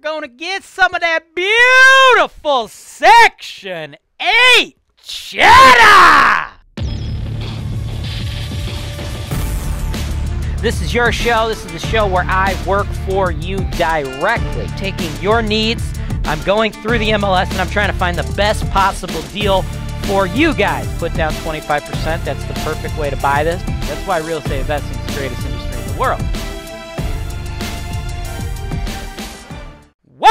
going to get some of that beautiful Section 8 cheddar! This is your show. This is the show where I work for you directly, taking your needs. I'm going through the MLS and I'm trying to find the best possible deal for you guys. Put down 25%. That's the perfect way to buy this. That's why real estate investing is the greatest industry in the world.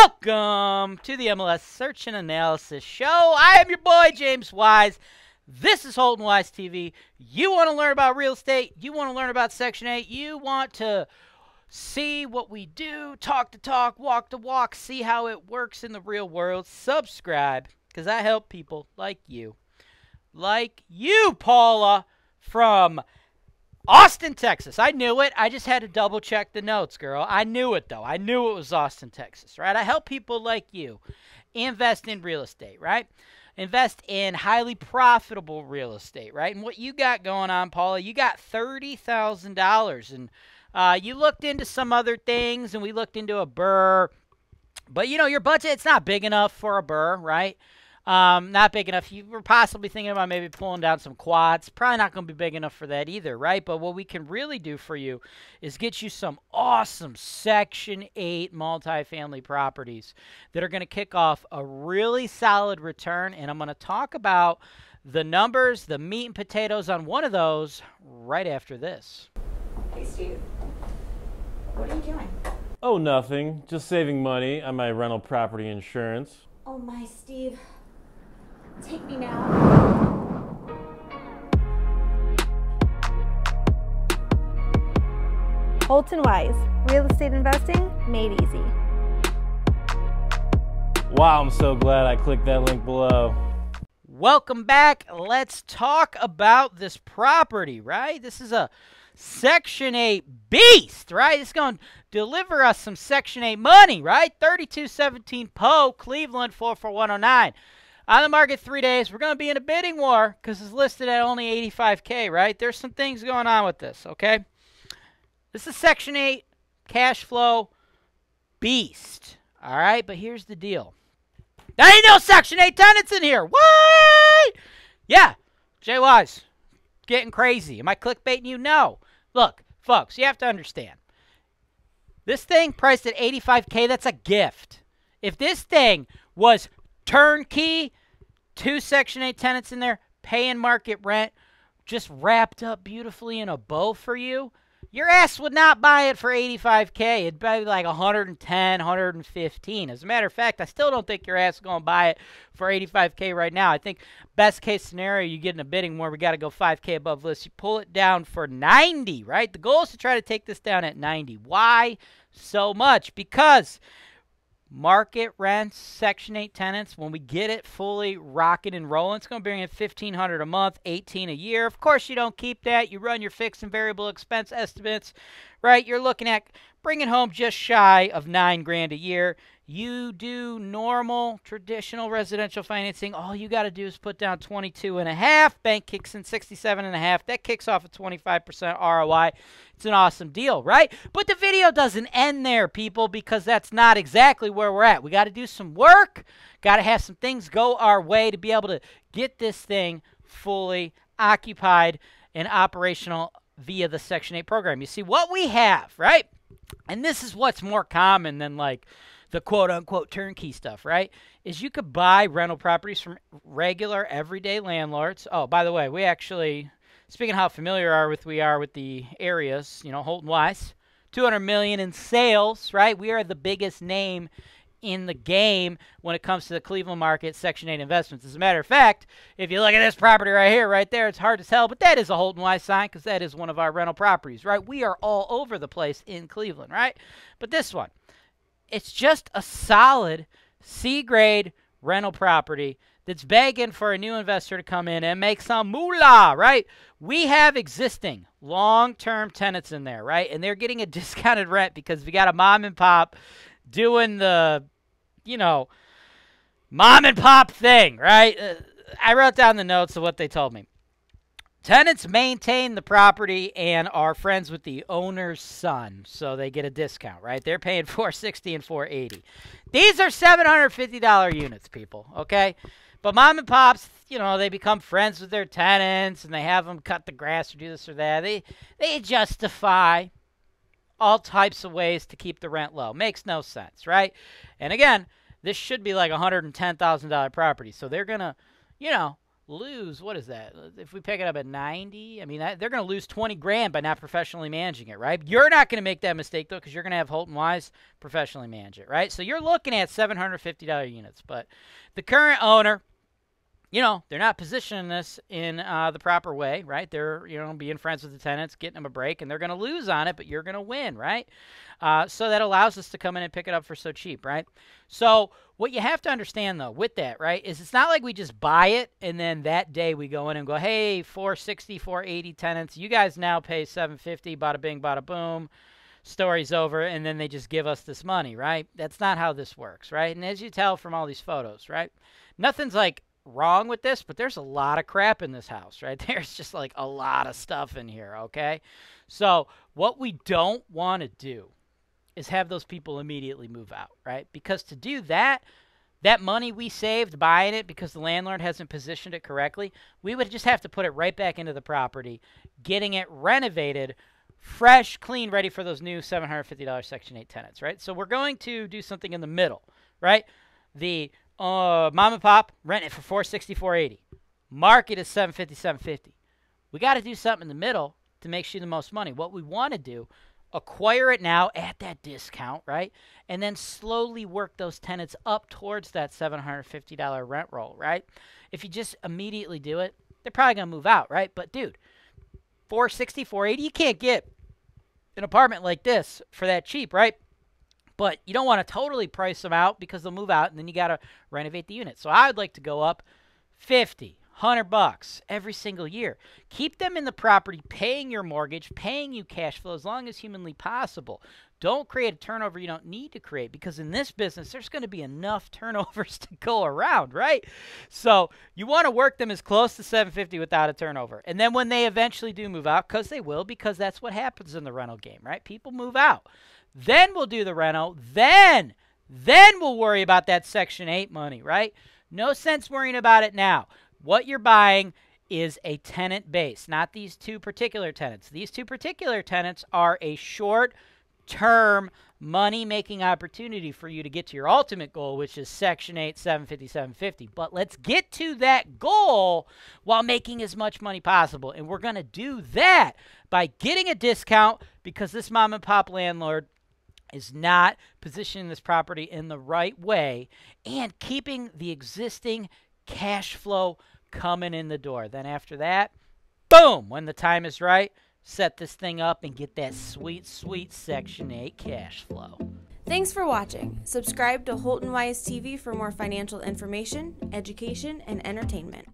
Welcome to the MLS Search and Analysis Show. I am your boy, James Wise. This is Holton Wise TV. You want to learn about real estate, you want to learn about Section 8, you want to see what we do, talk to talk, walk to walk, see how it works in the real world. Subscribe because I help people like you. Like you, Paula, from Austin, Texas. I knew it. I just had to double check the notes, girl. I knew it, though. I knew it was Austin, Texas, right? I help people like you invest in real estate, right? Invest in highly profitable real estate, right? And what you got going on, Paula, you got $30,000. And uh, you looked into some other things, and we looked into a BRRRR. But, you know, your budget, it's not big enough for a BRRRR, right? Um, not big enough. You were possibly thinking about maybe pulling down some quads. Probably not going to be big enough for that either, right? But what we can really do for you is get you some awesome Section 8 multifamily properties that are going to kick off a really solid return. And I'm going to talk about the numbers, the meat and potatoes on one of those right after this. Hey, Steve. What are you doing? Oh, nothing. Just saving money on my rental property insurance. Oh, my Steve. Take me now. Holton Wise, real estate investing made easy. Wow, I'm so glad I clicked that link below. Welcome back. Let's talk about this property, right? This is a Section 8 beast, right? It's going to deliver us some Section 8 money, right? 3217 Poe, Cleveland 44109. On the market three days. We're going to be in a bidding war because it's listed at only 85K, right? There's some things going on with this, okay? This is Section 8 cash flow beast, all right? But here's the deal. There ain't no Section 8 tenants in here. What? Yeah, Jay Wise, getting crazy. Am I clickbaiting you? No. Look, folks, you have to understand. This thing priced at 85K, that's a gift. If this thing was turnkey, two Section 8 tenants in there, paying market rent, just wrapped up beautifully in a bow for you, your ass would not buy it for 85K. It'd be like 110, 115. As a matter of fact, I still don't think your ass is going to buy it for 85K right now. I think best case scenario, you get in a bidding war, we got to go 5K above list. You pull it down for 90, right? The goal is to try to take this down at 90. Why so much? Because market rents, Section 8 tenants, when we get it fully rocking and rolling, it's going to bring in 1500 a month, 18 a year. Of course, you don't keep that. You run your fixed and variable expense estimates, right? You're looking at bringing home just shy of 9 grand a year. You do normal traditional residential financing, all you got to do is put down 22 and a half, bank kicks in 67 and a half. That kicks off a 25% ROI. It's an awesome deal, right? But the video doesn't end there, people, because that's not exactly where we're at. We got to do some work, got to have some things go our way to be able to get this thing fully occupied and operational via the Section 8 program. You see, what we have, right? And this is what's more common than like the quote unquote turnkey stuff, right? Is you could buy rental properties from regular everyday landlords. Oh, by the way, we actually speaking how familiar are with we are with the areas, you know, Holton Wise, 200 million in sales, right? We are the biggest name in the game when it comes to the Cleveland market Section 8 investments. As a matter of fact, if you look at this property right here, right there, it's hard to tell, but that is a Holton Wise sign because that is one of our rental properties, right? We are all over the place in Cleveland, right? But this one, it's just a solid C grade rental property that's begging for a new investor to come in and make some moolah, right? We have existing long term tenants in there, right? And they're getting a discounted rent because we got a mom and pop doing the, you know, mom and pop thing, right? Uh, I wrote down the notes of what they told me. Tenants maintain the property and are friends with the owner's son, so they get a discount, right? They're paying 460 and 480. These are $750 units, people, okay? But mom and pops, you know, they become friends with their tenants and they have them cut the grass or do this or that. They they justify all types of ways to keep the rent low. Makes no sense, right? And again, this should be like a $110,000 property. So they're going to, you know, lose what is that? Uh, if we pick it up at 90 i mean they're going to lose 20 grand by not professionally managing it right? You're not going to make that mistake though because you're going to have holton wise professionally manage it right? So you're looking at $750 units but the current owner you know, they're not positioning this in uh, the proper way, right? They're, you know, being friends with the tenants, getting them a break, and they're going to lose on it, but you're going to win, right? Uh, so that allows us to come in and pick it up for so cheap, right? So what you have to understand, though, with that, right, is it's not like we just buy it and then that day we go in and go, hey, 460, 480 tenants, you guys now pay 750, bada bing, bada boom story's over and then they just give us this money, right? That's not how this works, right? And as you tell from all these photos, right? Nothing's like wrong with this, but there's a lot of crap in this house, right? There's just like a lot of stuff in here, okay? So, what we don't want to do is have those people immediately move out, right? Because to do that, that money we saved buying it because the landlord hasn't positioned it correctly, we would just have to put it right back into the property, getting it renovated, fresh, clean, ready for those new $750 Section 8 tenants, right? So we're going to do something in the middle, right? The uh, mom and pop rent it for 460 480 market is 750 750 we got to do something in the middle to make you the most money. What we want to do acquire it now at that discount right? And then slowly work those tenants up towards that $750 rent roll right? If you just immediately do it they're probably going to move out right? But dude 460 480 you can't get an apartment like this for that cheap right but you don't want to totally price them out because they'll move out and then you got to renovate the unit. So I would like to go up 50, 100 bucks every single year. Keep them in the property, paying your mortgage, paying you cash flow as long as humanly possible. Don't create a turnover you don't need to create because in this business, there's going to be enough turnovers to go around, right? So you want to work them as close to 750 without a turnover. And then when they eventually do move out, because they will, because that's what happens in the rental game, right? People move out. Then we'll do the rental. Then, then we'll worry about that Section 8 money, right? No sense worrying about it now. What you're buying is a tenant base, not these two particular tenants. These two particular tenants are a short term money making opportunity for you to get to your ultimate goal, which is Section 8, 750, 750. But let's get to that goal while making as much money possible. And we're going to do that by getting a discount because this mom and pop landlord is not positioning this property in the right way and keeping the existing cash flow coming in the door. Then after that, boom, when the time is right, set this thing up and get that sweet, sweet Section 8 cash flow. Thanks for watching. Subscribe to Holton Wise TV for more financial information, education, and entertainment.